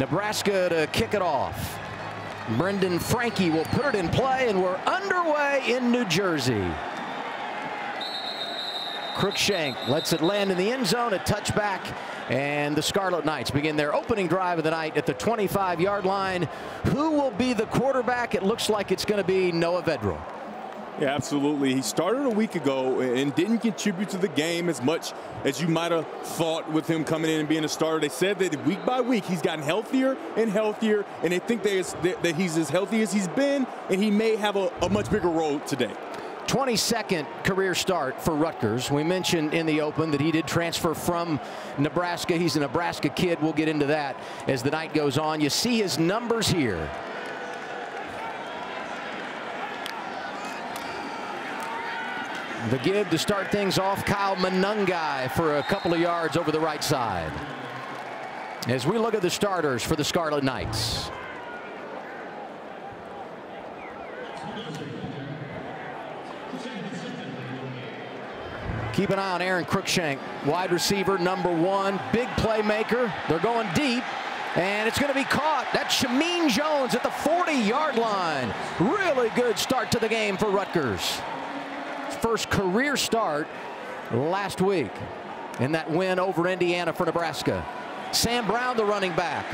Nebraska to kick it off. Brendan Franke will put it in play, and we're underway in New Jersey. Cruickshank lets it land in the end zone, a touchback, and the Scarlet Knights begin their opening drive of the night at the 25-yard line. Who will be the quarterback? It looks like it's going to be Noah Vedral. Yeah, absolutely. He started a week ago and didn't contribute to the game as much as you might have thought with him coming in and being a starter. They said that week by week he's gotten healthier and healthier, and they think that he's as healthy as he's been, and he may have a, a much bigger role today. 22nd career start for Rutgers. We mentioned in the open that he did transfer from Nebraska. He's a Nebraska kid. We'll get into that as the night goes on. You see his numbers here. The give to start things off, Kyle Monangai for a couple of yards over the right side. As we look at the starters for the Scarlet Knights. Keep an eye on Aron Cruickshank, wide receiver number one, big playmaker. They're going deep, and it's going to be caught. That's Shameen Jones at the 40-yard line. Really good start to the game for Rutgers. First career start last week in that win over Indiana for Nebraska. Sam Brown, the running back.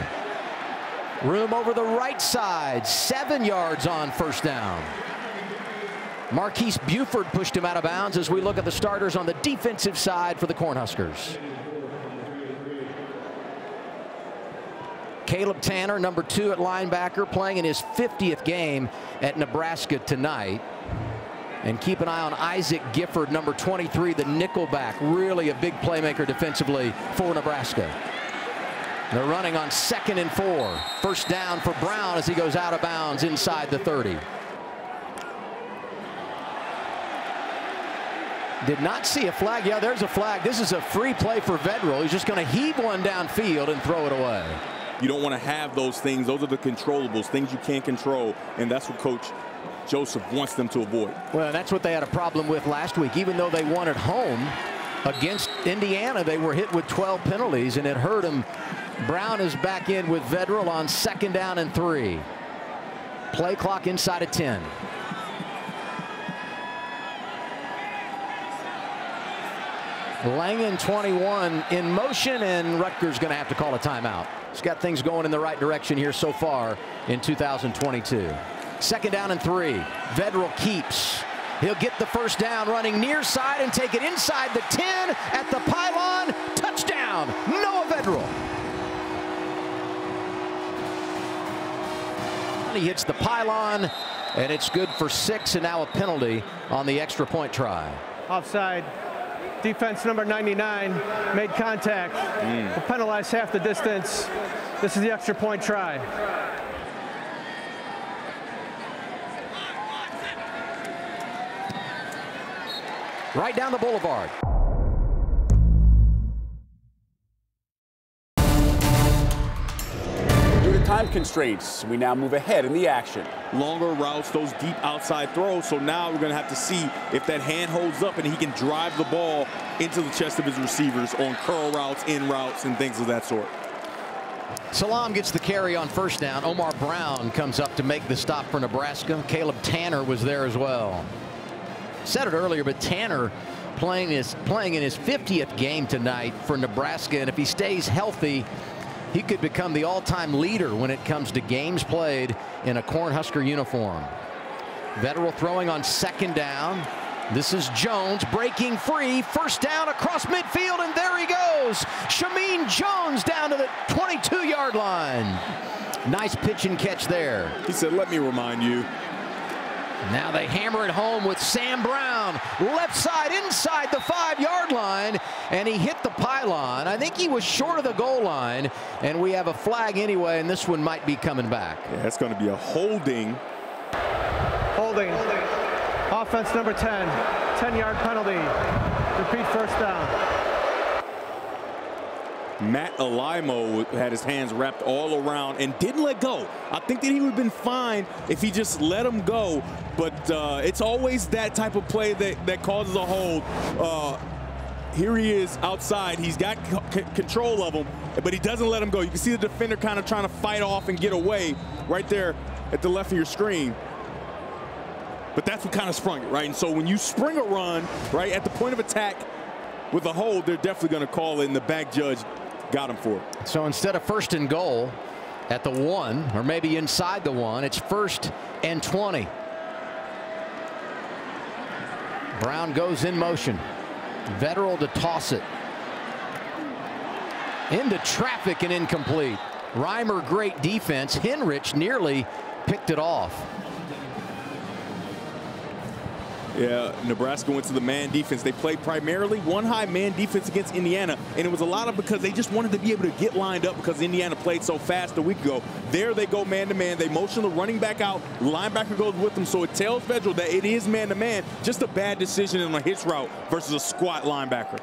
Room over the right side, seven yards on first down. Marques Buford pushed him out of bounds as we look at the starters on the defensive side for the Cornhuskers. Caleb Tannor, number two at linebacker, playing in his 50th game at Nebraska tonight. And keep an eye on Isaac Gifford, number 23, the nickelback. Really a big playmaker defensively for Nebraska. They're running on second and four. First down for Brown as he goes out of bounds inside the 30. Did not see a flag. Yeah, there's a flag. This is a free play for Vedral. He's just going to heave one downfield and throw it away. You don't want to have those things. Those are the controllables, things you can't control. And that's what Coach Joseph wants them to avoid. Well, that's what they had a problem with last week. Even though they won at home against Indiana, they were hit with 12 penalties, and it hurt them. Brown is back in with Vedral on second down and three. Play clock inside of 10. Langan 21 in motion, and Rutgers going to have to call a timeout. He's got things going in the right direction here so far in 2022. Second down and three. Vedral keeps. He'll get the first down running near side and take it inside the 10 at the pylon. Touchdown, Noah Vedral. He hits the pylon, and it's good for six, and now a penalty on the extra point try. Offside. Defense number 99 made contact. Mm. Will penalize half the distance. This is the extra point try. Right down the boulevard. Due to time constraints, we now move ahead in the action. Longer routes, those deep outside throws. So now we're going to have to see if that hand holds up and he can drive the ball into the chest of his receivers on curl routes, in routes, and things of that sort. Salaam gets the carry on first down. Omar Brown comes up to make the stop for Nebraska. Caleb Tannor was there as well. Said it earlier, but Tannor playing his playing in his 50th game tonight for Nebraska, and if he stays healthy, he could become the all-time leader when it comes to games played in a Cornhusker uniform. Vedral throwing on second down. This is Jones breaking free. First down across midfield, and there he goes. Shameen Jones down to the 22-yard line. Nice pitch and catch there. He said, let me remind you. Now they hammer it home with Sam Brown. Left side inside the five-yard line, and he hit the pylon. I think he was short of the goal line, and we have a flag anyway, and this one might be coming back. Yeah, it's going to be a holding. Holding. Offense number 10. 10-yard penalty. Repeat first down. Matt Alaimo had his hands wrapped all around and didn't let go. I think that he would have been fine if he just let him go, but uh, it's always that type of play that, that causes a hold. Uh, here he is outside. He's got control of him, but he doesn't let him go. You can see the defender kind of trying to fight off and get away right there at the left of your screen. But that's what kind of sprung it, right? And so when you spring a run, right, at the point of attack with a hold, they're definitely going to call it, the back judge got him for it. So instead of first and goal at the one, or maybe inside the one, it's first and 20. Brown goes in motion. Vedral to toss it. Into traffic and incomplete. Reimer great defense. Henrich nearly picked it off. Yeah, Nebraska went to the man defense. They played primarily one high man defense against Indiana, and it was a lot of because they just wanted to be able to get lined up because Indiana played so fast a week ago. There they go man to man. They motion the running back out. Linebacker goes with them, so it tells Vedral that it is man to man. Just a bad decision in a hitch route versus a squat linebacker.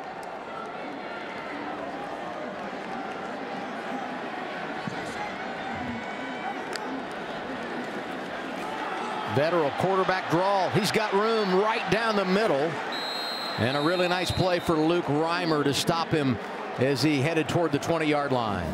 Vedral quarterback draw. He's got room right down the middle. And a really nice play for Luke Reimer to stop him as he headed toward the 20 yard line.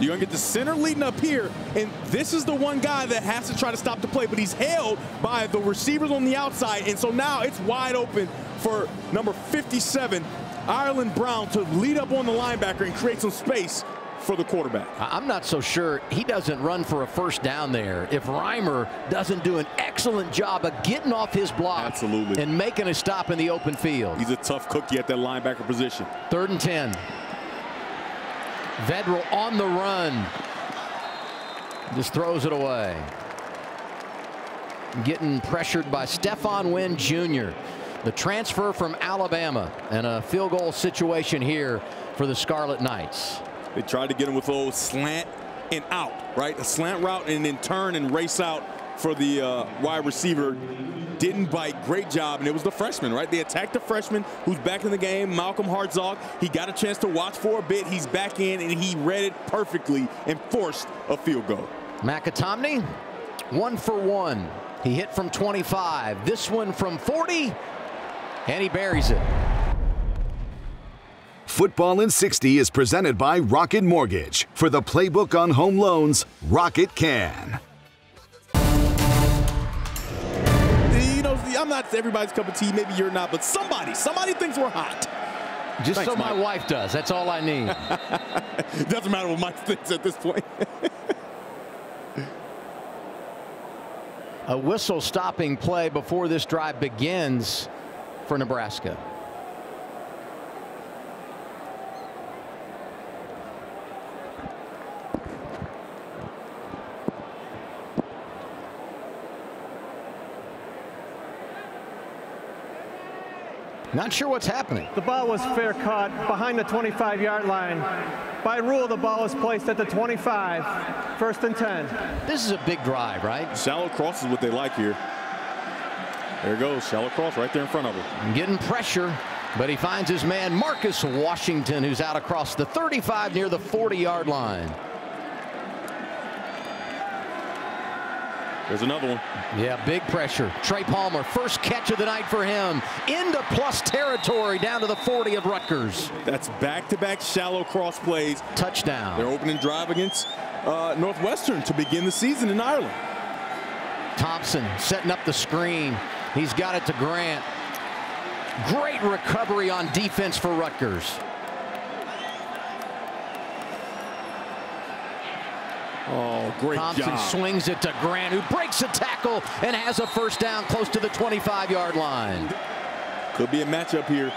You're going to get the center leading up here, and this is the one guy that has to try to stop the play, but he's held by the receivers on the outside, and so now it's wide open for number 57, Ireland Brown, to lead up on the linebacker and create some space for the quarterback. I'm not so sure he doesn't run for a first down there if Reimer doesn't do an excellent job of getting off his block Absolutely. and making a stop in the open field. He's a tough cookie at that linebacker position. Third and 10. Vedral on the run. Just throws it away. Getting pressured by Stephon Wynn Jr. The transfer from Alabama and a field goal situation here for the Scarlet Knights. They tried to get him with a little slant and out, right? A slant route and then turn and race out for the uh, wide receiver. Didn't bite. Great job. And it was the freshman, right? They attacked the freshman who's back in the game, Malcolm Hartzog. He got a chance to watch for a bit. He's back in, and he read it perfectly and forced a field goal. McAtamney, one for one. He hit from 25. This one from 40, and he buries it. Football in 60 is presented by Rocket Mortgage. For the playbook on home loans, Rocket can. You know, I'm not everybody's cup of tea. Maybe you're not, but somebody, somebody thinks we're hot. Just Thanks, so my wife does. That's all I need. Doesn't matter what Mike thinks at this point. a whistle stopping play before this drive begins for Nebraska. Not sure what's happening. The ball was fair caught behind the 25 yard line. By rule, the ball is placed at the 25. First and 10. This is a big drive, right? Shallow cross is what they like here. There it goes, shallow cross right there in front of him. Getting pressure, but he finds his man Marcus Washington, who's out across the 35 near the 40 yard line. There's another one. Yeah, big pressure. Trey Palmer, first catch of the night for him. Into plus territory down to the 40 of Rutgers. That's back-to-back shallow cross plays. Touchdown. Their opening drive against uh, Northwestern to begin the season in Ireland. Thompson setting up the screen. He's got it to Grant. Great recovery on defense for Rutgers. Oh, great Thompson job. swings it to Grant, who breaks a tackle and has a first down close to the 25-yard line. Could be a matchup here.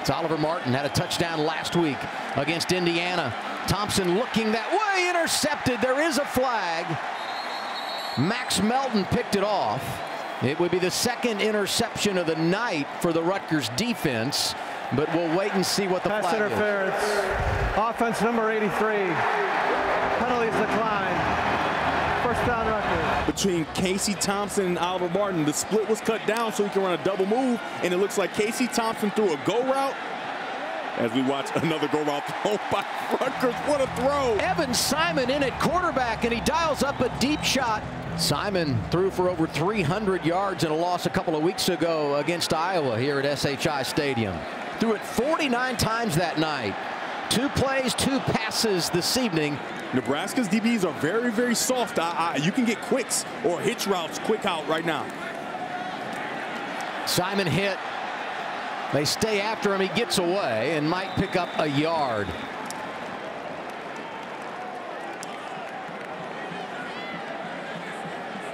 It's Oliver Martin had a touchdown last week against Indiana. Thompson looking that way, intercepted. There is a flag. Max Melton picked it off. It would be the second interception of the night for the Rutgers defense, but we'll wait and see what the Pass flag is. Offense number 83. Penalties decline. First down, Rutgers. Between Casey Thompson and Oliver Martin, the split was cut down so he can run a double move, and it looks like Casey Thompson threw a go route as we watch another go route thrown by Rutgers. What a throw! Evan Simon in at quarterback, and he dials up a deep shot Simon threw for over 300 yards in a loss a couple of weeks ago against Iowa here at SHI Stadium. Threw it 49 times that night. Two plays, two passes this evening. Nebraska's DBs are very, very soft. I, I, you can get quicks or hitch routes quick out right now. Simon hit. They stay after him. He gets away and might pick up a yard.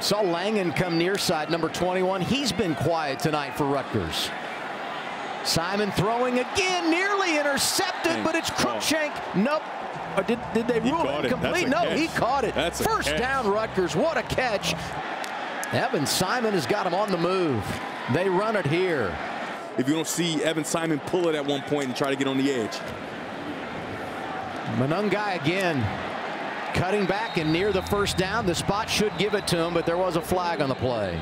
Saw Langan come near side, number 21. He's been quiet tonight for Rutgers. Simon throwing again, nearly intercepted, but it's Cruickshank. Nope. Or did, did they rule it complete? No, catch. he caught it. That's First down, Rutgers. What a catch. Evan Simon has got him on the move. They run it here. If you don't see Evan Simon pull it at one point and try to get on the edge. Monangai again cutting back and near the first down. The spot should give it to him, but there was a flag on the play.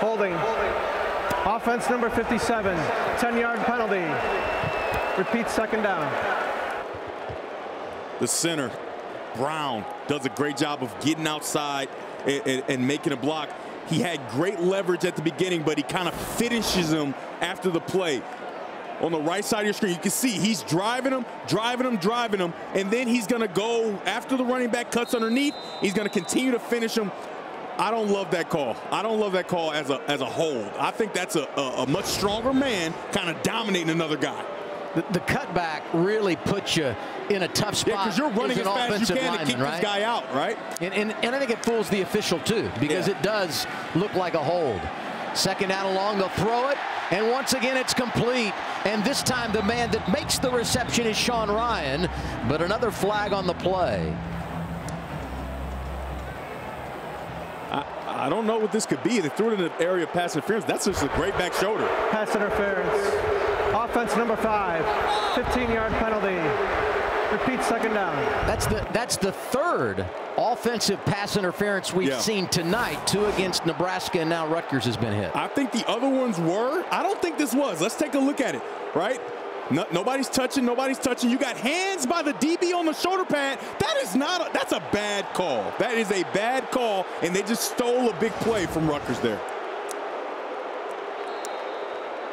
Holding. Offense number 57. 10-yard penalty. Repeat second down. The center, Brown, does a great job of getting outside and, and, and making a block. He had great leverage at the beginning, but he kind of finishes him after the play. On the right side of your screen, you can see he's driving him, driving him, driving him, and then he's going to go after the running back cuts underneath. He's going to continue to finish him. I don't love that call. I don't love that call as a as a hold. I think that's a, a, a much stronger man kind of dominating another guy. The, the, cutback really puts you in a tough spot. Yeah, because you're running as, as fast as you can lineman, to keep right? this guy out, right? And, and, and, I think it fools the official, too, because yeah. it does look like a hold. Second down along, they'll throw it, and once again it's complete. And this time the man that makes the reception is Sean Ryan, but another flag on the play. I don't know what this could be. They threw it in the area of pass interference. That's just a great back shoulder. Pass interference. Offense number five. 15-yard penalty. Repeat second down. That's the that's the third offensive pass interference we've yeah. seen tonight. Two against Nebraska, and now Rutgers has been hit. I think the other ones were. I don't think this was. Let's take a look at it. Right. No, nobody's touching. Nobody's touching. You got hands by the DB on the shoulder pad. That is not. A, that's a bad call. That is a bad call, and they just stole a big play from Rutgers there.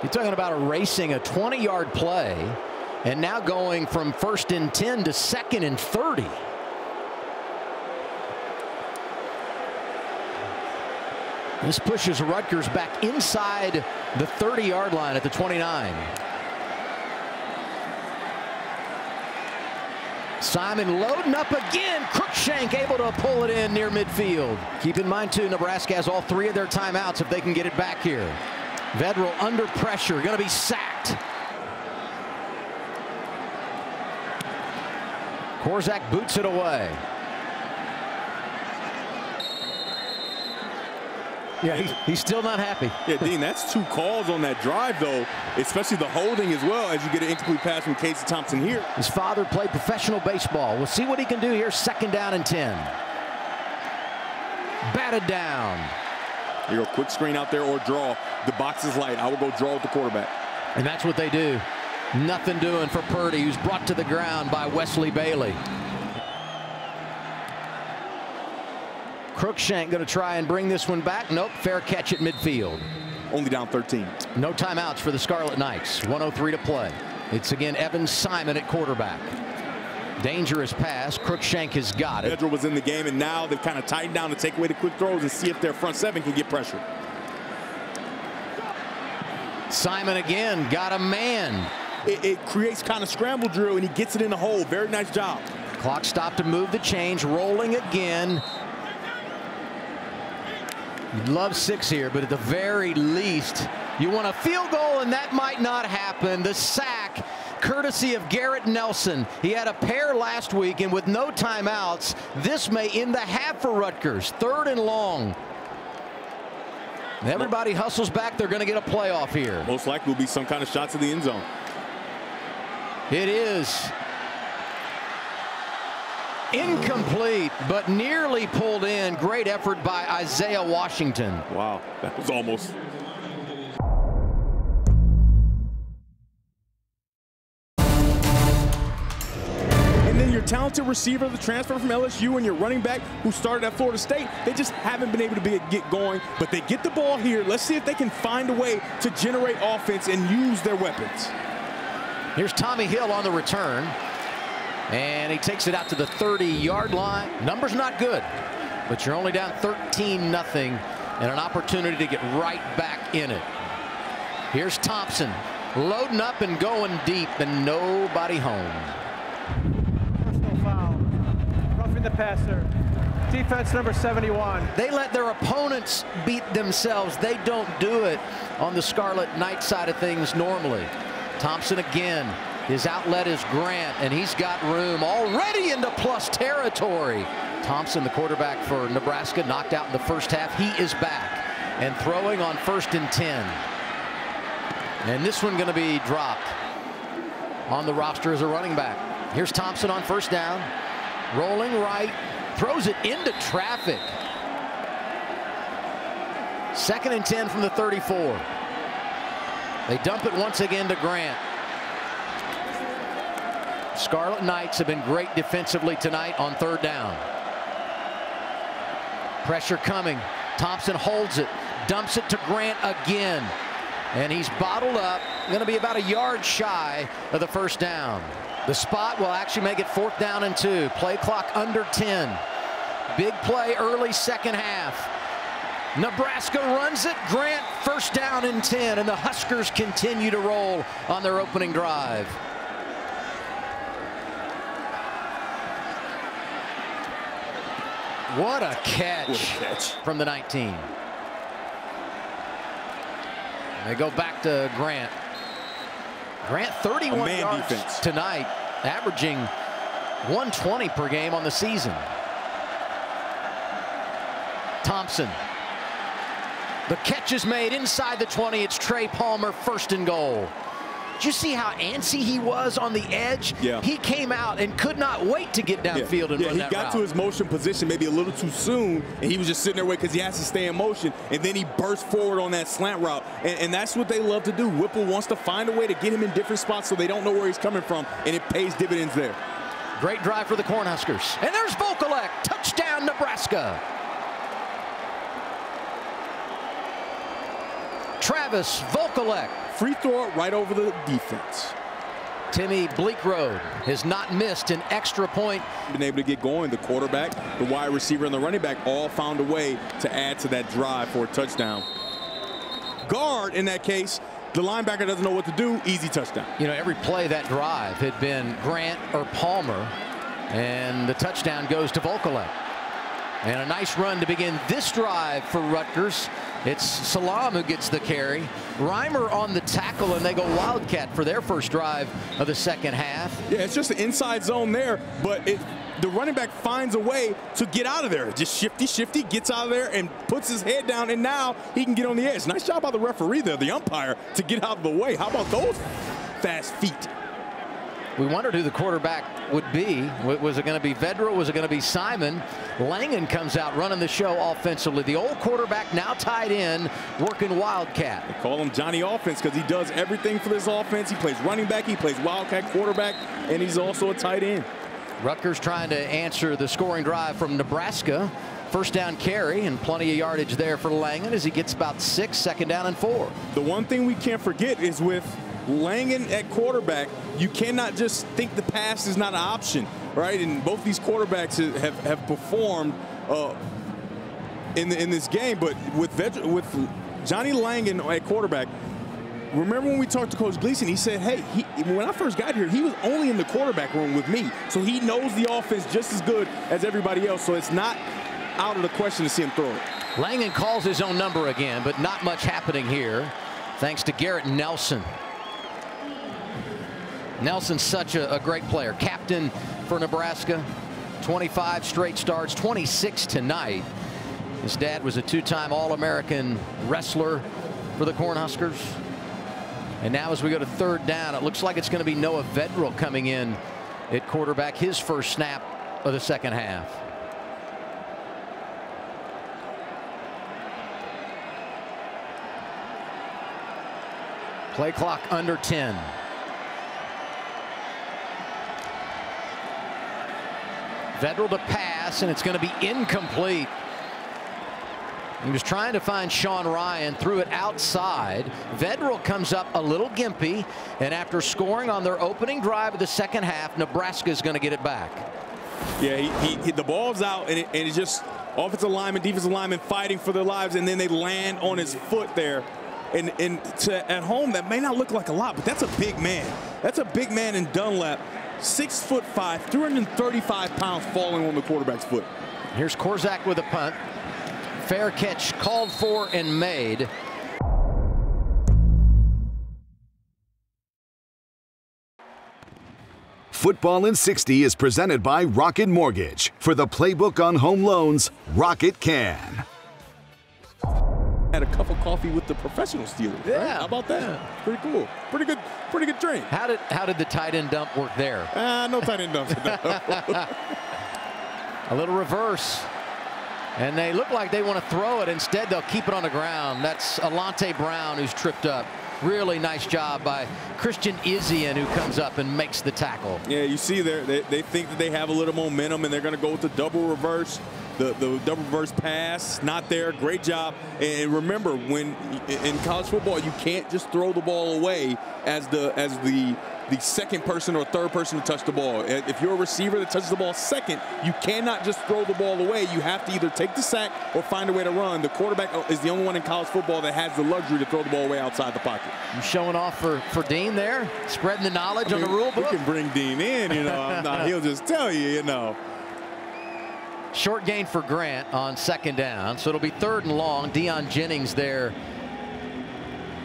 You're talking about erasing a 20-yard play and now going from first and 10 to second and 30. This pushes Rutgers back inside the 30-yard line at the 29. Simon loading up again. Cruickshank able to pull it in near midfield. Keep in mind, too, Nebraska has all three of their timeouts if they can get it back here. Vedral under pressure, going to be sacked. Korsak boots it away. Yeah, he's, he's still not happy. Yeah, Dean, that's two calls on that drive, though, especially the holding as well as you get an incomplete pass from Casey Thompson here. His father played professional baseball. We'll see what he can do here. Second down and 10. Batted down. You go quick screen out there or draw. The box is light. I will go draw with the quarterback. And that's what they do. Nothing doing for Purdy, who's brought to the ground by Wesley Bailey. Cruickshank going to try and bring this one back. Nope, fair catch at midfield. Only down 13. No timeouts for the Scarlet Knights. 103 to play. It's again Evan Simon at quarterback. Dangerous pass. Cruickshank has got it. Vedral was in the game, and now they've kind of tightened down to take away the quick throws and see if their front seven can get pressure. Simon again got a man. It, it creates kind of scramble drill, and he gets it in the hole. Very nice job. Clock stopped to move the change. Rolling again. You'd love six here, but at the very least, you want a field goal, and that might not happen. The sack courtesy of Garrett Nelson. He had a pair last week, and with no timeouts, this may end the half for Rutgers. Third and long. Everybody hustles back. They're going to get a playoff here. Most likely will be some kind of shot to the end zone. It is. Incomplete, but nearly pulled in. Great effort by Isaiah Washington. Wow, that was almost And then your talented receiver, the transfer from LSU, and your running back who started at Florida State. They just haven't been able to be, get going, but they get the ball here. Let's see if they can find a way to generate offense and use their weapons. Here's Tommy Hill on the return. And he takes it out to the 30-yard line. Number's not good, but you're only down 13 nothing, and an opportunity to get right back in it. Here's Thompson loading up and going deep, and nobody home. Personal foul. Roughing the passer. Defense number 71. They let their opponents beat themselves. They don't do it on the Scarlet Knight side of things normally. Thompson again. His outlet is Grant, and he's got room already into plus territory. Thompson, the quarterback for Nebraska, knocked out in the first half. He is back and throwing on first and 10. And this one going to be dropped on the roster as a running back. Here's Thompson on first down. Rolling right. Throws it into traffic. Second and 10 from the 34. They dump it once again to Grant. Scarlet Knights have been great defensively tonight on third down. Pressure coming. Thompson holds it. Dumps it to Grant again. And he's bottled up. Going to be about a yard shy of the first down. The spot will actually make it fourth down and two. Play clock under 10. Big play early second half. Nebraska runs it. Grant first down and 10. And the Huskers continue to roll on their opening drive. What a catch, What a catch. from the 19. They go back to Grant. Grant 31 man yards defense. tonight, averaging 120 per game on the season. Thompson. The catch is made inside the 20. It's Trey Palmer, first and goal. Did you see how antsy he was on the edge? Yeah. He came out and could not wait to get downfield and yeah, run he that got route. to his motion position maybe a little too soon, and he was just sitting there waiting because he has to stay in motion, and then he burst forward on that slant route, and, and that's what they love to do. Whipple wants to find a way to get him in different spots so they don't know where he's coming from, and it pays dividends there. Great drive for the Cornhuskers. And there's Vokolek. Touchdown, Nebraska. Travis Vokolek. Free throw right over the defense. Timmy Bleekrode has not missed an extra point. Been able to get going. The quarterback, the wide receiver, and the running back all found a way to add to that drive for a touchdown. Guard, in that case, the linebacker doesn't know what to do. Easy touchdown. You know, every play that drive had been Grant or Palmer, and the touchdown goes to Vokolek. And a nice run to begin this drive for Rutgers. It's Salaam who gets the carry. Reimer on the tackle, and they go Wildcat for their first drive of the second half. Yeah, it's just an inside zone there, but it, the running back finds a way to get out of there. Just shifty, shifty, gets out of there and puts his head down, and now he can get on the edge. Nice job by the referee there, the umpire, to get out of the way. How about those fast feet? We wondered who the quarterback would be. Was it going to be Vedra? Was it going to be Simon? Langan comes out running the show offensively. The old quarterback now tied in, working Wildcat. Call him Johnny Offense because he does everything for this offense. He plays running back, he plays wildcat quarterback, and he's also a tight end. Rutgers trying to answer the scoring drive from Nebraska. First down carry and plenty of yardage there for Langan as he gets about six, second down and four. The one thing we can't forget is with Langan at quarterback, you cannot just think the pass is not an option, right? And both these quarterbacks have, have performed uh, in, the, in this game, but with, with Johnny Langan at quarterback, remember when we talked to Coach Gleeson, he said, hey, he, when I first got here, he was only in the quarterback room with me. So he knows the offense just as good as everybody else. So it's not out of the question to see him throw it. Langan calls his own number again, but not much happening here thanks to Garrett Nelson. Nelson's such a, a great player. Captain for Nebraska. 25 straight starts, 26 tonight. His dad was a two-time All-American wrestler for the Cornhuskers. And now as we go to third down, it looks like it's going to be Noah Vedral coming in at quarterback, his first snap of the second half. Play clock under 10. Vedral to pass, and it's going to be incomplete. He was trying to find Sean Ryan, threw it outside. Vedral comes up a little gimpy, and after scoring on their opening drive of the second half, Nebraska is going to get it back. Yeah, he, he, he the ball's out, and, it, and it's just offensive lineman, defensive lineman fighting for their lives, and then they land on his foot there. And, and to, at home, that may not look like a lot, but that's a big man. That's a big man in Dunlap. Six foot five, 335 pounds falling on the quarterback's foot. Here's Korsak with a punt. Fair catch called for and made. Football in 60 is presented by Rocket Mortgage. For the playbook on home loans, Rocket can. Had a cup of coffee with the professional Steelers. Yeah. Right? How about that? Yeah. Pretty cool. Pretty good. Pretty good drink. How did how did the tight end dump work there? Ah, no tight end dumps. A little reverse. And they look like they want to throw it. Instead, they'll keep it on the ground. That's Alante Brown who's tripped up. Really nice job by Christian Izien who comes up and makes the tackle. Yeah, you see there, they, they think that they have a little momentum and they're going to go with the double reverse. The, the double reverse pass, not there. Great job. And remember, when in college football, you can't just throw the ball away as the as the the second person or third person to touch the ball. If you're a receiver that touches the ball second, you cannot just throw the ball away. You have to either take the sack or find a way to run. The quarterback uh, is the only one in college football that has the luxury to throw the ball away outside the pocket. You showing off for, for Dean there? Spreading the knowledge I mean, on the rule book? We can bring Dean in, you know. I'm not, he'll just tell you, you know. Short gain for Grant on second down. So it'll be third and long. Deion Jennings there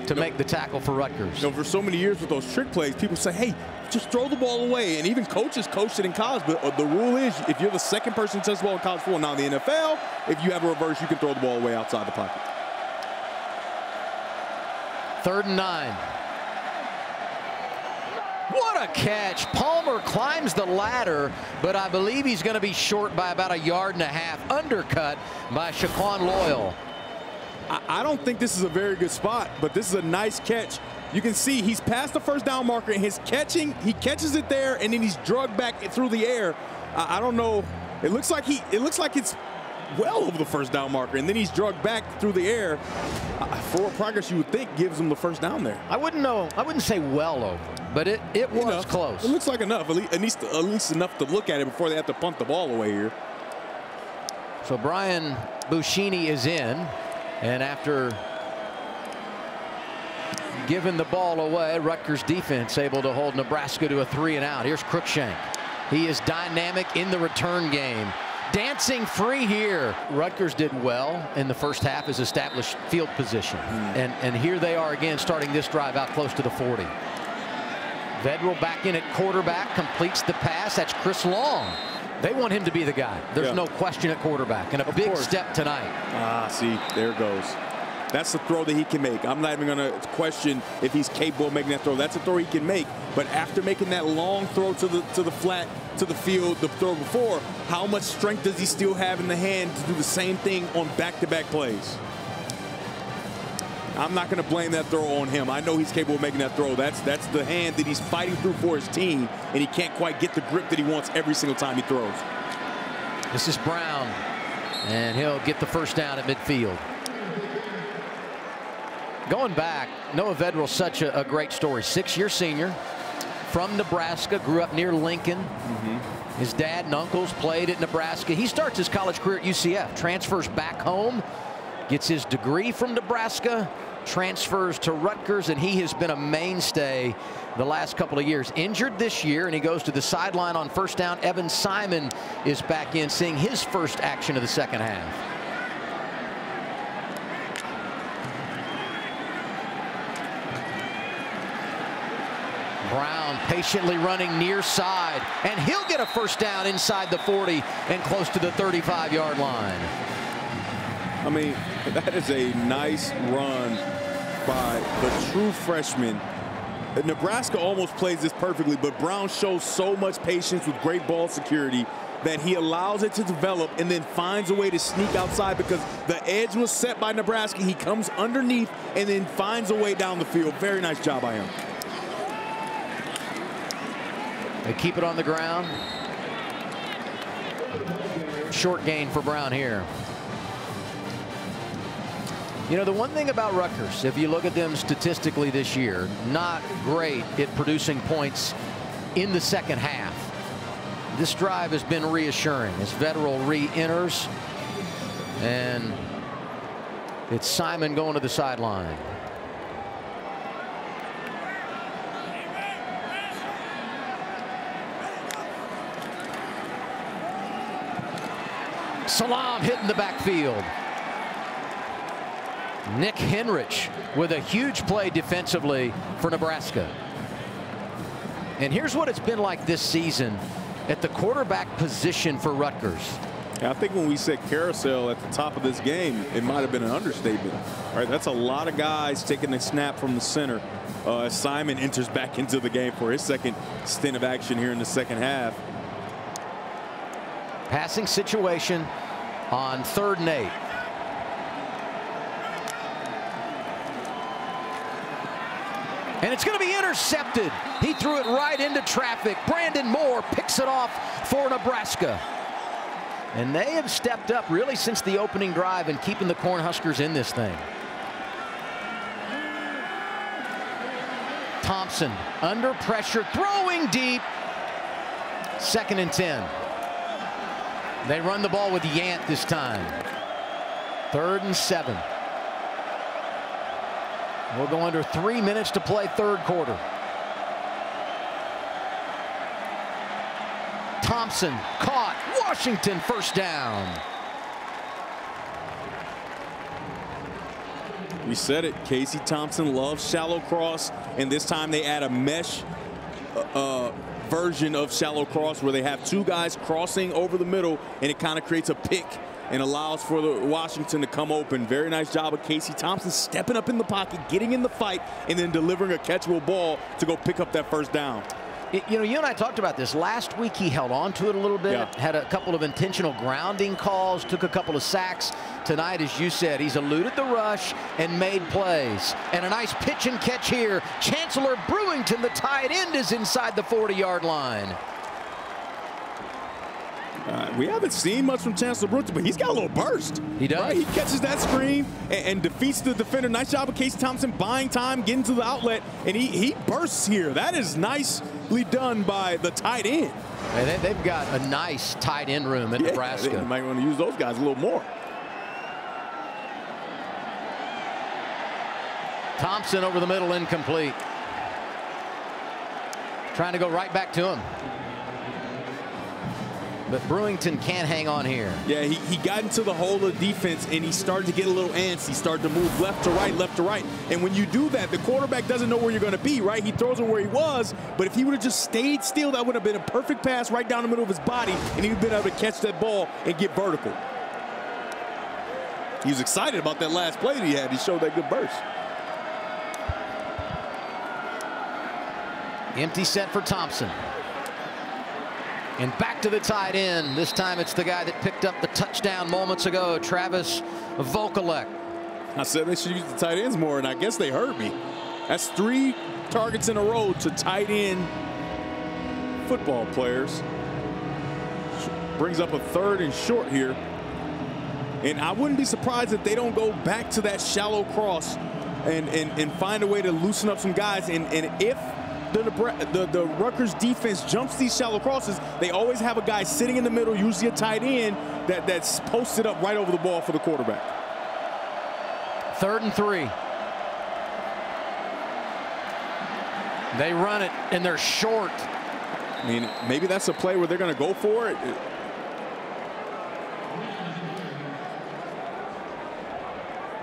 to make the tackle for Rutgers. You know, for so many years with those trick plays, people say, hey, just throw the ball away. And even coaches coached it in college. But uh, the rule is if you're the second person to touch the ball in college football, now in the NFL, if you have a reverse, you can throw the ball away outside the pocket. Third and nine. What a catch. Palmer climbs the ladder, but I believe he's going to be short by about a yard and a half. Undercut by Shaquan Loyal. I, don't think this is a very good spot, but this is a nice catch. You can see he's past the first down marker and his catching, he catches it there and then he's drugged back through the air. I, I don't know. It looks like he it looks like it's well over the first down marker and then he's drugged back through the air. Uh, forward progress you would think gives him the first down there. I wouldn't know. I wouldn't say well over, but it, it was Enough. close. It looks like enough, at least, at least at least enough to look at it before they have to punt the ball away here. So Brian Buschini is in, and after giving the ball away, Rutgers defense able to hold Nebraska to a three and out. Here's Cruickshank. He is dynamic in the return game. Dancing free here. Rutgers did well in the first half as established field position. And, and here they are again starting this drive out close to the 40. Vedral back in at quarterback, completes the pass. That's Chris Long. They want him to be the guy. There's Yeah. no question at quarterback. And a Of big course. step tonight. Ah, see, there goes. That's the throw that he can make. I'm not even going to question if he's capable of making that throw. That's a throw he can make. But after making that long throw to the to the flat, to the field, the throw before, how much strength does he still have in the hand to do the same thing on back-to-back plays? I'm not going to blame that throw on him. I know he's capable of making that throw. That's that's the hand that he's fighting through for his team, and he can't quite get the grip that he wants every single time he throws. This is Brown. And he'll get the first down at midfield. Going back, Noah Vedral's such a, a great story. Six-year senior from Nebraska, grew up near Lincoln. Mm-hmm. His dad and uncles played at Nebraska. He starts his college career at UCF, transfers back home, gets his degree from Nebraska, transfers to Rutgers, and he has been a mainstay the last couple of years. Injured this year, and he goes to the sideline on first down. Evan Simon is back in, seeing his first action of the second half. Brown patiently running near side, and he'll get a first down inside the 40 and close to the 35-yard line. I mean, that is a nice run by the true freshman. Nebraska almost plays this perfectly, but Brown shows so much patience with great ball security that he allows it to develop and then finds a way to sneak outside because the edge was set by Nebraska. He comes underneath and then finds a way down the field. Very nice job by him. They keep it on the ground. Short gain for Brown here. You know, the one thing about Rutgers, if you look at them statistically this year, not great at producing points in the second half. This drive has been reassuring as Vedral re-enters. And it's Simon going to the sideline. Salaam hitting the backfield. Nick Henrich with a huge play defensively for Nebraska. And here's what it's been like this season at the quarterback position for Rutgers. I think when we said carousel at the top of this game, it might have been an understatement. All right, that's a lot of guys taking a snap from the center. Uh, Simon enters back into the game for his second stint of action here in the second half. Passing situation on third and eight. And it's going to be intercepted. He threw it right into traffic. Brandon Moore picks it off for Nebraska. And they have stepped up really since the opening drive and keeping the Cornhuskers in this thing. Thompson under pressure, throwing deep. Second and 10. They run the ball with Yant this time. Third and seven. We'll go under three minutes to play third quarter. Thompson caught. Washington first down. We said it. Casey Thompson loves shallow cross, and this time they add a mesh uh, uh, version of shallow cross where they have two guys crossing over the middle, and it kind of creates a pick and allows for the Washington to come open. Very nice job of Casey Thompson stepping up in the pocket, getting in the fight, and then delivering a catchable ball to go pick up that first down. You know, you and I talked about this. Last week he held on to it a little bit, Yeah. had a couple of intentional grounding calls, took a couple of sacks. Tonight, as you said, he's eluded the rush and made plays. And a nice pitch and catch here. Chancellor Brewington, the tight end, is inside the 40-yard line. Uh, we haven't seen much from Chancellor Brooks, but he's got a little burst. He does. Right? He catches that screen and, and defeats the defender. Nice job of Casey Thompson buying time, getting to the outlet, and he, he bursts here. That is nicely done by the tight end. And they, they've got a nice tight end room in Yeah, Nebraska. They might want to use those guys a little more. Thompson over the middle, incomplete. Trying to go right back to him. But Brewington can't hang on here. Yeah, he, he got into the hole of defense and he started to get a little antsy. He started to move left to right, left to right. And when you do that, the quarterback doesn't know where you're going to be, right? He throws it where he was, but if he would have just stayed still, that would have been a perfect pass right down the middle of his body, and he would have been able to catch that ball and get vertical. He was excited about that last play that he had. He showed that good burst. Empty set for Thompson. And back to the tight end. This time it's the guy that picked up the touchdown moments ago, Travis Vokolek. I said they should use the tight ends more, and I guess they heard me. That's three targets in a row to tight end football players. Brings up a third and short here. And I wouldn't be surprised if they don't go back to that shallow cross and, and, and find a way to loosen up some guys. And, and if the, the, the Rutgers defense jumps these shallow crosses, they always have a guy sitting in the middle, usually a tight end, that, that's posted up right over the ball for the quarterback. Third and three. They run it and they're short. I mean, maybe that's a play where they're going to go for it.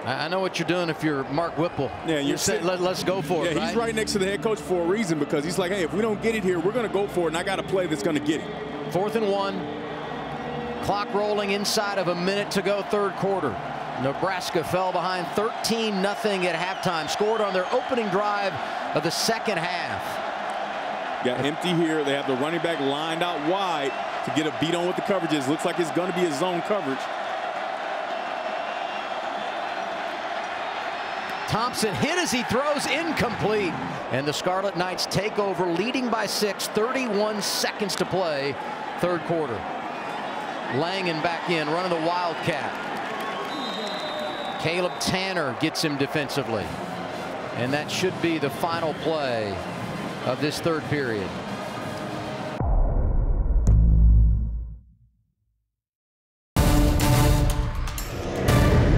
I know what you're doing if you're Mark Whipple. Yeah, you're saying let, us go for Yeah, it. he's right next to the head coach for a reason because he's like, hey, if we don't get it here, we're going to go for it, and I got a play that's going to get it. Fourth and one. Clock rolling inside of a minute to go, third quarter. Nebraska fell behind 13 nothing at halftime. Scored on their opening drive of the second half. Got empty here. They have the running back lined out wide to get a beat on with the coverages. Looks like it's going to be a zone coverage. Thompson hit as he throws incomplete. And the Scarlet Knights take over leading by six, 31 seconds to play, third quarter. Langan back in, running the Wildcat. Caleb Tannor gets him defensively. And that should be the final play of this third period.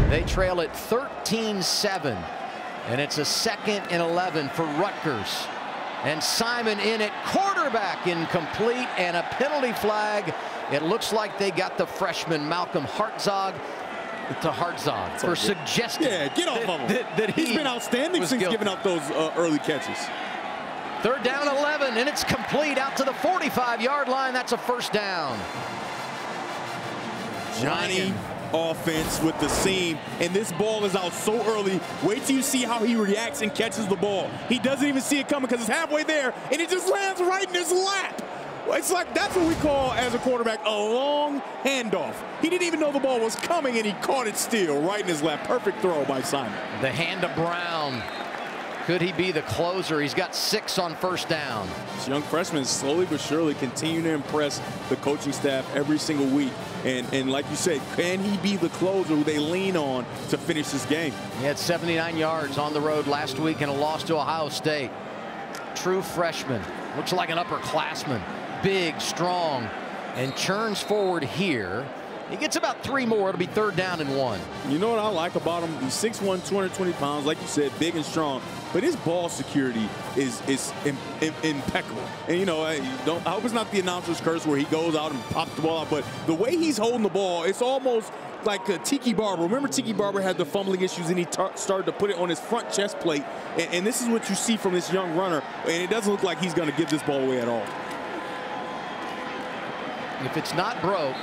They trail at 13-7. And it's a second and 11 for Rutgers. And Simon in at quarterback incomplete and a penalty flag. It looks like they got the freshman Malcolm Hartzog to Hartzog for suggesting yeah, get off that, of him. That, that He's he been outstanding since guilty. giving up those uh, early catches. Third down 11 and it's complete out to the 45 yard line. That's a first down. Johnny Ryan. Offense with the seam, and this ball is out so early. Wait till you see how he reacts and catches the ball. He doesn't even see it coming because it's halfway there, and it just lands right in his lap. It's like that's what we call as a quarterback a long handoff. He didn't even know the ball was coming, and he caught it still right in his lap. Perfect throw by Simon. The hand to Brown. Could he be the closer? He's got six on first down. This young freshman slowly but surely continue to impress the coaching staff every single week. And, and like you said, can he be the closer who they lean on to finish this game? He had 79 yards on the road last week in a loss to Ohio State. True freshman. Looks like an upperclassman. Big, strong, and churns forward here. He gets about three more. It'll be third down and one. You know what I like about him? He's 6'1", 220 pounds, like you said, big and strong. But his ball security is is Im Im impeccable. And you know, I, don't, I hope it's not the announcer's curse where he goes out and pops the ball out. But the way he's holding the ball, it's almost like a Tiki Barber. Remember Tiki Barber had the fumbling issues and he started to put it on his front chest plate. And, and this is what you see from this young runner. And it doesn't look like he's going to give this ball away at all. If it's not broke,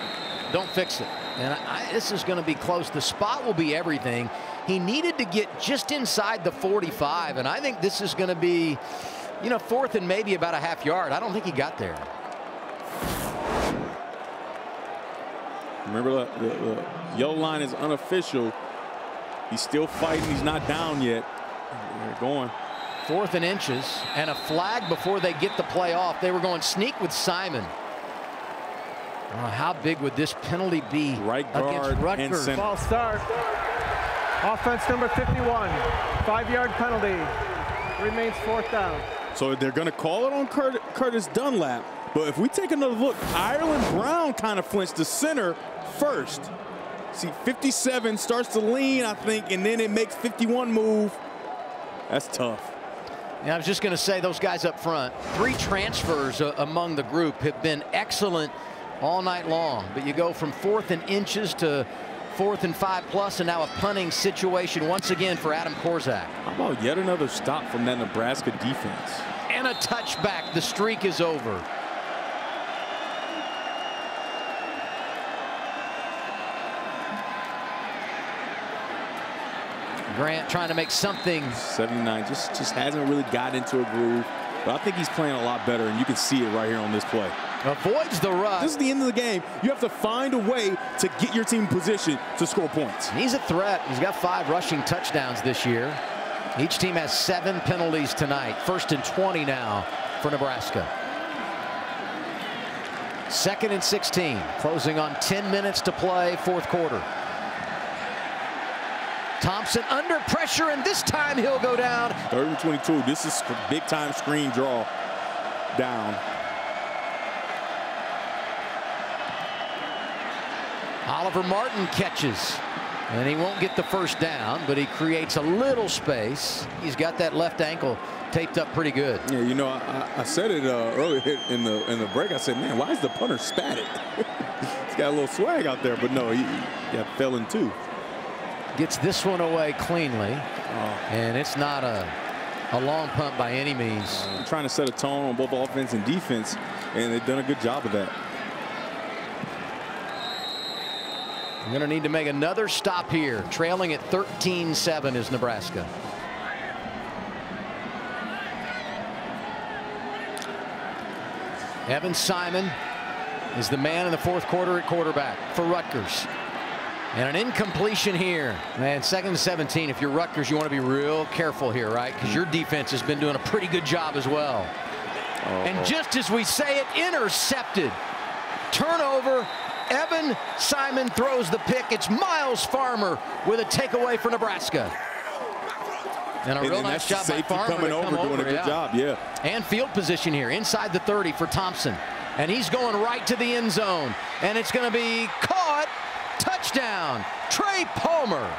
don't fix it. And I, this is going to be close. The spot will be everything. He needed to get just inside the 45, and I think this is going to be, you know, fourth and maybe about a half yard. I don't think he got there. Remember, the, the, the yellow line is unofficial. He's still fighting. He's not down yet. They're going. Fourth and inches and a flag before they get the play off. They were going sneak with Simon. Oh, how big would this penalty be Right guard against Rutgers? False start. Offense number 51. Five-yard penalty. Remains fourth down. So they're going to call it on Curt Curtis Dunlap. But if we take another look, Ireland Brown kind of flinched the center first. See, 57 starts to lean, I think, and then it makes 51 move. That's tough. Yeah, I was just going to say those guys up front. Three transfers uh, among the group have been excellent all night long. But you go from fourth and inches to fourth and five plus, and now a punting situation once again for Adam Korsak. How about yet another stop from that Nebraska defense? And a touchback. The streak is over. Grant trying to make something 79 just just hasn't really got into a groove. But I think he's playing a lot better, and you can see it right here on this play. Avoids the rush. This is the end of the game. You have to find a way to get your team in position to score points. He's a threat. He's got five rushing touchdowns this year. Each team has seven penalties tonight. First and 20 now for Nebraska. Second and 16. Closing on 10 minutes to play, fourth quarter. Thompson under pressure, and this time he'll go down. Third and 22. This is a big time screen draw down. Oliver Martin catches. And he won't get the first down, but he creates a little space. He's got that left ankle taped up pretty good. Yeah, you know, I, I said it uh, earlier in the in the break. I said, man, why is the punter spatted? He's got a little swag out there, but no, he, yeah, fell in two. Gets this one away cleanly. And it's not a, a long punt by any means. I'm trying to set a tone on both offense and defense, and they've done a good job of that. We're going to need to make another stop here. Trailing at 13-7 is Nebraska. Evan Simon is the man in the fourth quarter at quarterback for Rutgers. And an incompletion here. Man, second and 17. If you're Rutgers, you want to be real careful here, right? Because your defense has been doing a pretty good job as well. And just as we say it, intercepted. Turnover Evan Simon throws the pick. It's Myles Farmer with a takeaway for Nebraska. And a And, real nice job by Farmer coming over, doing over, a good yeah. job. Yeah. And field position here inside the 30 for Thompson. And he's going right to the end zone. And it's going to be caught. Touchdown. Trey Palmer.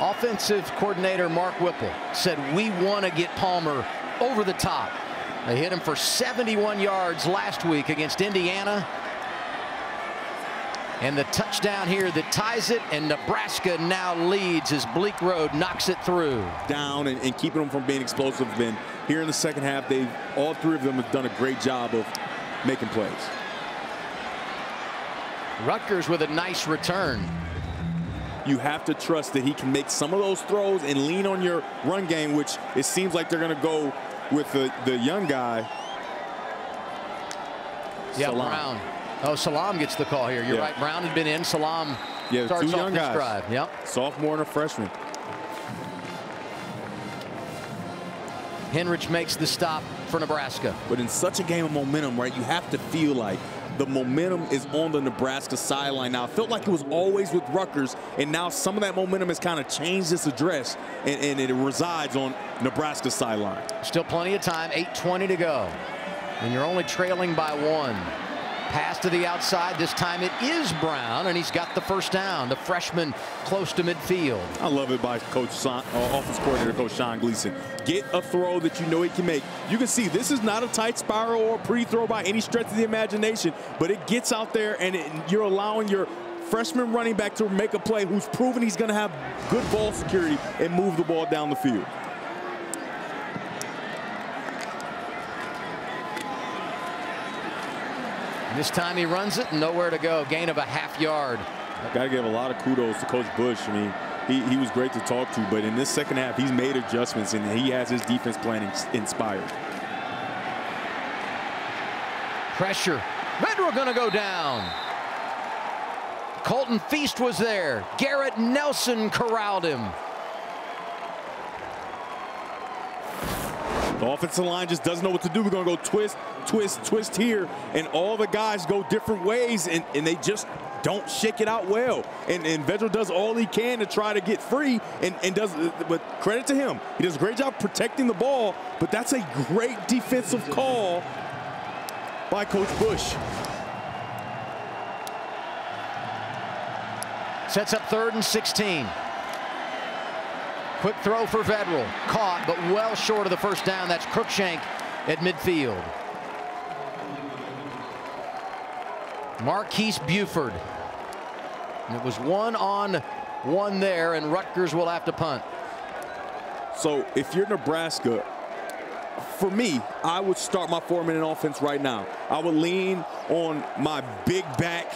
Offensive coordinator Mark Whipple said, we want to get Palmer over the top. They hit him for 71 yards last week against Indiana. And the touchdown here that ties it, and Nebraska now leads as Bleekrode knocks it through. Down and, and keeping them from being explosive. Then here in the second half, they all three of them have done a great job of making plays. Rutgers with a nice return. You have to trust that he can make some of those throws and lean on your run game, which it seems like they're going to go with the, the young guy. Yeah, Salaam. Brown. Oh, Salaam gets the call here. You're Yeah. right. Brown had been in. Salaam Yeah, starts two off young this guys. drive. Yep. Sophomore and a freshman. Henrich makes the stop for Nebraska. But in such a game of momentum, right, you have to feel like the momentum is on the Nebraska sideline now. It felt like it was always with Rutgers, and now some of that momentum has kind of changed its address, and, and it resides on Nebraska sideline. Still plenty of time. 8.20 to go. And you're only trailing by one. Pass to the outside. This time it is Brown, and he's got the first down. The freshman close to midfield. I love it by Coach Son, uh, offense coordinator Coach Sean Gleeson. Get a throw that you know he can make. You can see this is not a tight spiral or pre-throw by any stretch of the imagination, but it gets out there and it, you're allowing your freshman running back to make a play who's proven he's going to have good ball security and move the ball down the field. And this time he runs it and nowhere to go. Gain of a half yard. Got to give a lot of kudos to Coach Busch. I mean, he, he was great to talk to, but in this second half, he's made adjustments and he has his defense plan inspired. Pressure. Vedral going to go down. Colton Feast was there. Garrett Nelson corralled him. The offensive line just doesn't know what to do. We're going to go twist, twist, twist here. And all the guys go different ways, and, and they just don't shake it out well. And, and Vedral does all he can to try to get free, and, and does, but credit to him. He does a great job protecting the ball, but that's a great defensive call by Coach Busch. Sets up third and 16. Quick throw for Vedral. Caught, but well short of the first down. That's Cruickshank at midfield. Marquise Buford. It was one on one there, and Rutgers will have to punt. So if you're Nebraska, for me, I would start my four-minute offense right now. I would lean on my big back,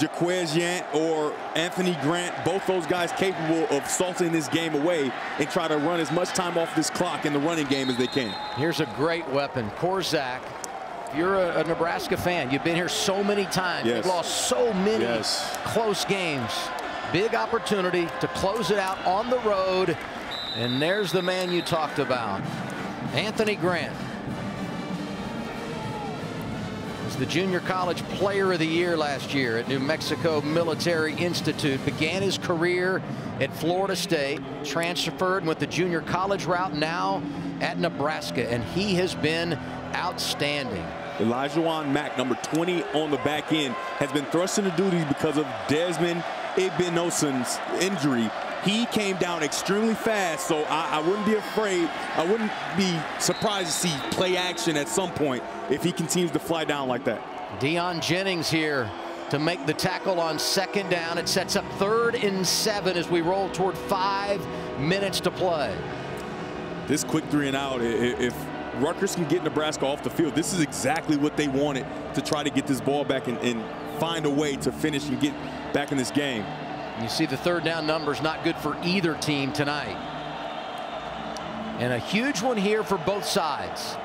Jaquez Yant or Anthony Grant, both those guys capable of salting this game away and try to run as much time off this clock in the running game as they can. Here's a great weapon. Korsak, if you're a, a Nebraska fan, you've been here so many times. Yes. You've lost so many Yes. close games. Big opportunity to close it out on the road. And there's the man you talked about, Anthony Grant. Was the junior college player of the year last year at New Mexico Military Institute. Began his career at Florida State, transferred with the junior college route now at Nebraska, and he has been outstanding. Elijah Juan Mack, number 20 on the back end, has been thrust into duty because of Desmond Igbinosun's injury. He came down extremely fast, so I, I wouldn't be afraid. I wouldn't be surprised to see play action at some point if he continues to fly down like that. Deion Jennings here to make the tackle on second down. It sets up third and seven as we roll toward five minutes to play. This quick three and out, if Rutgers can get Nebraska off the field, this is exactly what they wanted to try to get this ball back and, and find a way to finish and get back in this game. You see the third down numbers not good for either team tonight. And a huge one here for both sides.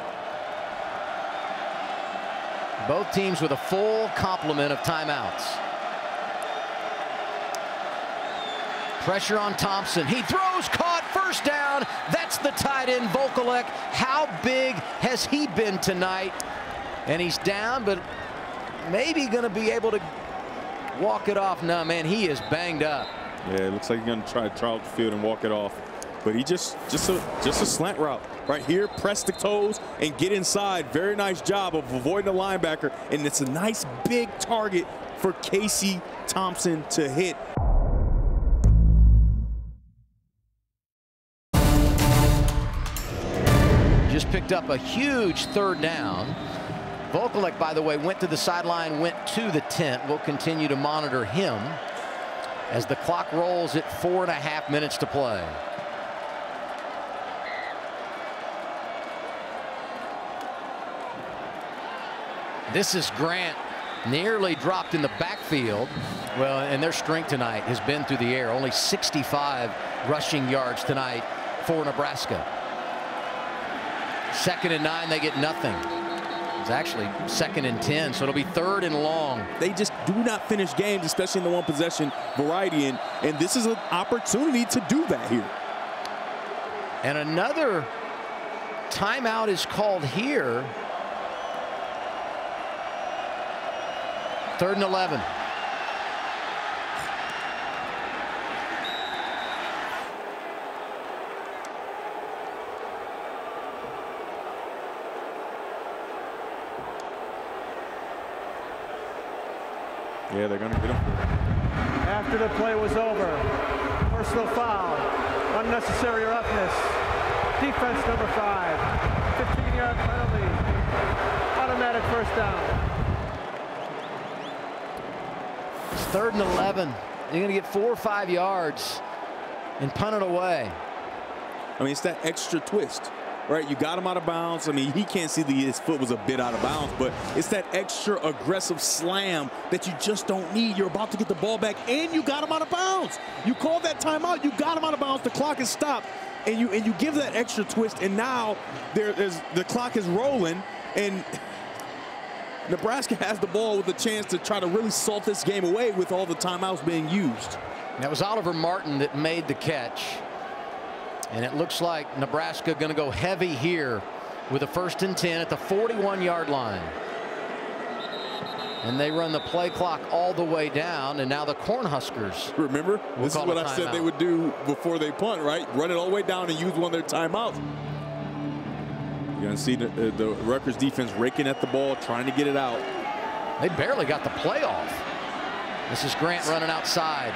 Both teams with a full complement of timeouts. Pressure on Thompson. He throws, caught, first down. That's the tight end, Vokolek. How big has he been tonight? And he's down, but maybe going to be able to walk it off. No, man, he is banged up. Yeah, it looks like he's going to try to try out the field and walk it off. But he just just a just a slant route right here. Press the toes and get inside. Very nice job of avoiding the linebacker. And it's a nice big target for Casey Thompson to hit. Just picked up a huge third down. Vokolek, by the way, went to the sideline, went to the tent. We'll continue to monitor him as the clock rolls at four and a half minutes to play. This is Grant nearly dropped in the backfield. Well, and their strength tonight has been through the air. Only 65 rushing yards tonight for Nebraska. Second and nine, they get nothing. It's actually second and 10, so it'll be third and long. They just do not finish games, especially in the one possession variety, and, and this is an opportunity to do that here. And another timeout is called here. Third and 11. Yeah, they're going to get him. After the play was over, personal foul, unnecessary roughness, defense number five, 15-yard penalty, automatic first down. It's third and 11. You're going to get four or five yards and punt it away. I mean, it's that extra twist, right? You got him out of bounds. I mean, he can't see that his foot was a bit out of bounds, but it's that extra aggressive slam that you just don't need. You're about to get the ball back, and you got him out of bounds. You call that timeout. You got him out of bounds. The clock is stopped, and you and you give that extra twist, and now there is the clock is rolling, and Nebraska has the ball with a chance to try to really salt this game away with all the timeouts being used. That was Oliver Martin that made the catch. And it looks like Nebraska going to go heavy here with a first and 10 at the 41 yard line. And they run the play clock all the way down. And now the Cornhuskers. Remember, this is what I said they would do before they punt, right? Run it all the way down and use one of their timeouts. You're going to see the, uh, the Rutgers defense raking at the ball, trying to get it out. They barely got the play off. This is Grant running outside.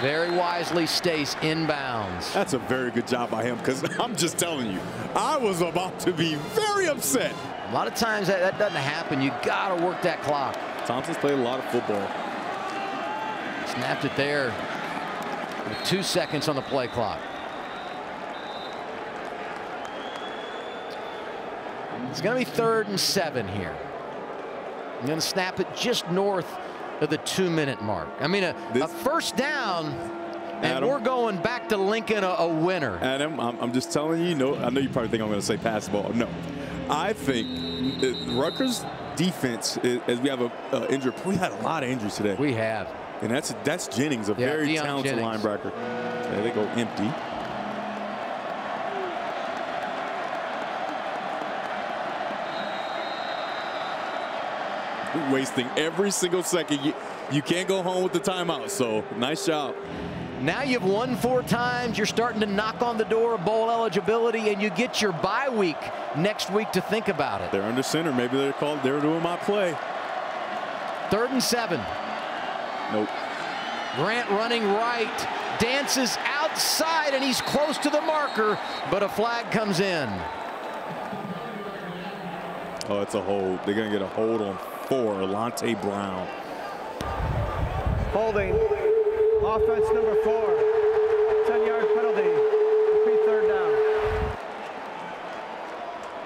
Very wisely stays inbounds. That's a very good job by him because I'm just telling you, I was about to be very upset. A lot of times that, that doesn't happen. You got to work that clock. Thompson's played a lot of football. Snapped it there with two seconds on the play clock. It's going to be third and seven here. I'm going to snap it just north of the two minute mark. I mean, a, a first down, and Adam. we're going back to Lincoln a, a winner. Adam, I'm, I'm just telling you, no, I know you probably think I'm going to say pass the ball. No. I think uh, Rutgers defense, is, as we have a uh, injury, we had a lot of injuries today. We have. And that's that's Jennings, a Yeah, very Deion talented Jennings. linebacker. There they go empty. Wasting every single second. You, you can't go home with the timeout. So nice job. Now you've won four times. You're starting to knock on the door of bowl eligibility, and you get your bye week next week to think about it. They're under center. Maybe they're called. They're doing my play. Third and seven. Nope. Grant running right, dances outside, and he's close to the marker, but a flag comes in. Oh, it's a hold. They're going to get a hold on four. Alante Brown. Holding. Offense number four. 10-yard penalty. Repeat third down.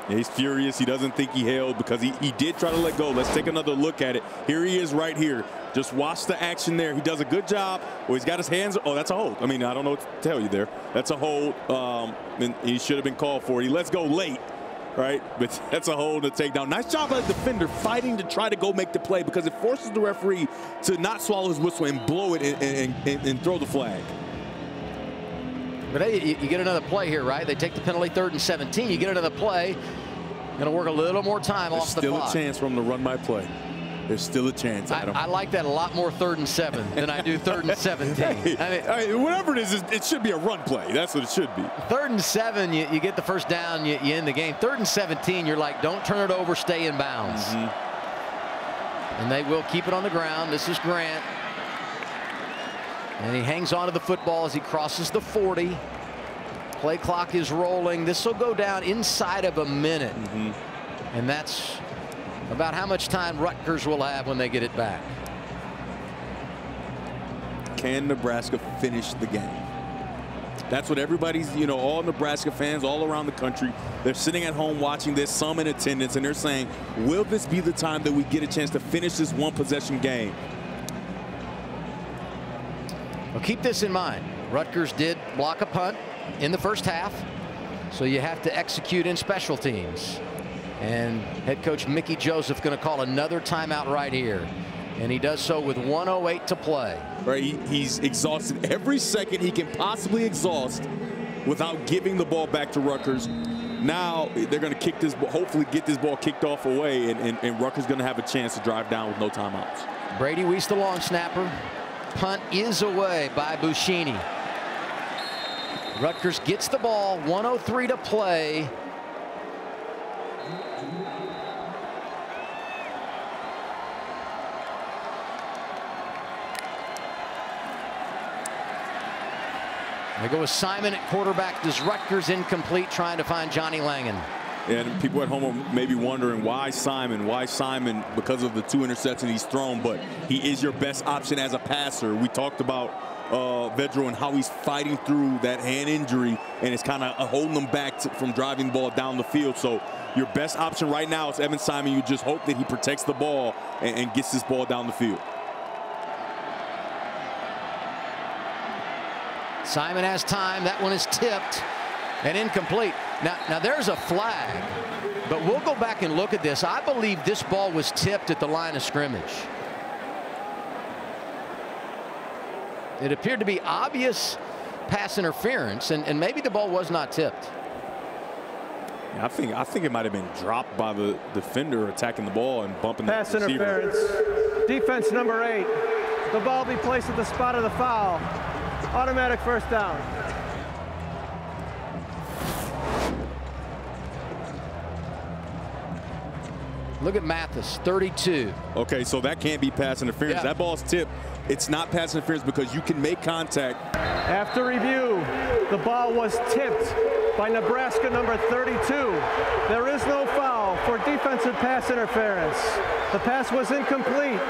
He's furious. He doesn't think he held because he, he did try to let go. Let's take another look at it. Here he is right here. Just watch the action there. He does a good job. Well, he's got his hands. Oh, that's a hold. I mean, I don't know what to tell you there. That's a hold. Um, and he should have been called for. He lets go late, right? But that's a hold to take down. Nice job by the defender fighting to try to go make the play because it forces the referee to not swallow his whistle and blow it and, and, and, throw the flag. But hey, you, you get another play here, right? They take the penalty third and 17. You get another play. Going to work a little more time There's off the still clock. a chance for him to run my play. There's still a chance, I, Adam. I like that a lot more third and seven than I do third and 17. Hey, I mean, hey, whatever it is, it should be a run play. That's what it should be. third and seven, you, you get the first down, you, you end the game. Third and 17, you're like, don't turn it over, stay in bounds. Mm-hmm. And they will keep it on the ground. This is Grant. And he hangs on to the football as he crosses the 40. Play clock is rolling. This will go down inside of a minute. Mm-hmm. And that's about how much time Rutgers will have when they get it back. Can Nebraska finish the game? That's what everybody's, you know, all Nebraska fans all around the country, they're sitting at home watching this, some in attendance, and they're saying, will this be the time that we get a chance to finish this one possession game? Well, keep this in mind. Rutgers did block a punt in the first half, so you have to execute in special teams. And head coach Mickey Joseph going to call another timeout right here. And he does so with 108 to play. Right? He, he's exhausted every second he can possibly exhaust without giving the ball back to Rutgers. Now they're going to kick this, hopefully get this ball kicked off away, and, and, and Rutgers going to have a chance to drive down with no timeouts. Brady Weiss, the long snapper. Punt is away by Buschini. Rutgers gets the ball, 103 to play. They go with Simon at quarterback. Does Rutgers incomplete trying to find Johnny Langan? And people at home are maybe wondering why Simon, why Simon, because of the two interceptions he's thrown, but he is your best option as a passer. We talked about uh, Vedro and how he's fighting through that hand injury and it's kind of holding him back to, from driving the ball down the field. So your best option right now is Evan Simon. You just hope that he protects the ball and, and gets this ball down the field. Simon has time. That one is tipped and incomplete. Now, now there's a flag, but we'll go back and look at this. I believe this ball was tipped at the line of scrimmage. It appeared to be obvious pass interference, and, and maybe the ball was not tipped. Yeah, I think I think it might have been dropped by the defender attacking the ball and bumping Pass the receiver. interference. Defense number eight. The ball be placed at the spot of the foul. Automatic first down. Look at Mathis, 32. Okay, so that can't be pass interference. Yeah. That ball's tipped. It's not pass interference because you can make contact. After review, the ball was tipped by Nebraska number 32. There is no foul for defensive pass interference. The pass was incomplete.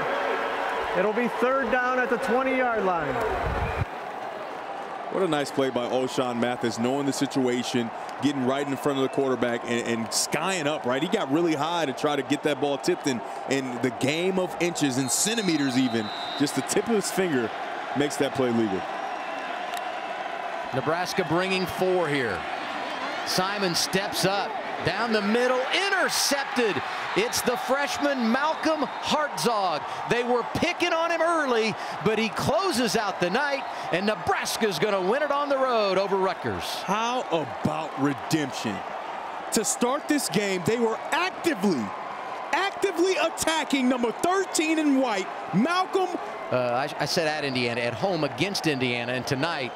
It'll be third down at the 20-yard line. What a nice play by Ochaun Mathis, knowing the situation, getting right in front of the quarterback and, and skying up, right? He got really high to try to get that ball tipped in. And the game of inches and centimeters even, just the tip of his finger makes that play legal. Nebraska bringing four here. Simon steps up down the middle, intercepted. It's the freshman Malcolm Hartzog. They were picking on him early, but he closes out the night, and Nebraska's going to win it on the road over Rutgers. How about redemption? To start this game, they were actively, actively attacking number 13 in white, Malcolm Uh, I, I said at Indiana, at home against Indiana, and tonight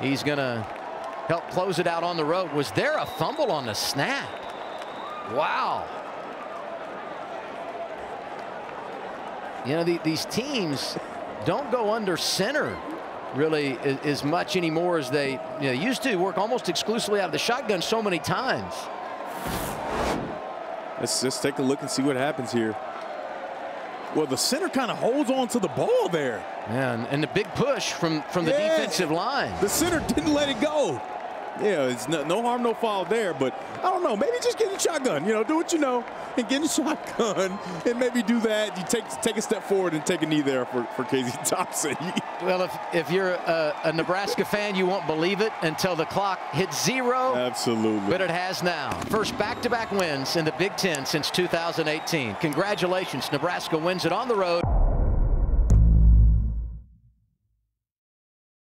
he's going to help close it out on the road. Was there a fumble on the snap? Wow. You know, the, these teams don't go under center really as, as much anymore as they you know, used to work almost exclusively out of the shotgun so many times. Let's just take a look and see what happens here. Well, the center kind of holds on to the ball there. Yeah, and, and the big push from, from the Yeah. defensive line. The center didn't let it go. Yeah, it's no, no harm, no foul there. But I don't know. Maybe just get the shotgun. You know, do what you know and get the shotgun and maybe do that. You take take a step forward and take a knee there for, for Casey Thompson. Well, if, if you're a, a Nebraska fan, you won't believe it until the clock hits zero. Absolutely. But it has now. First back-to-back wins in the Big Ten since 2018. Congratulations, Nebraska wins it on the road.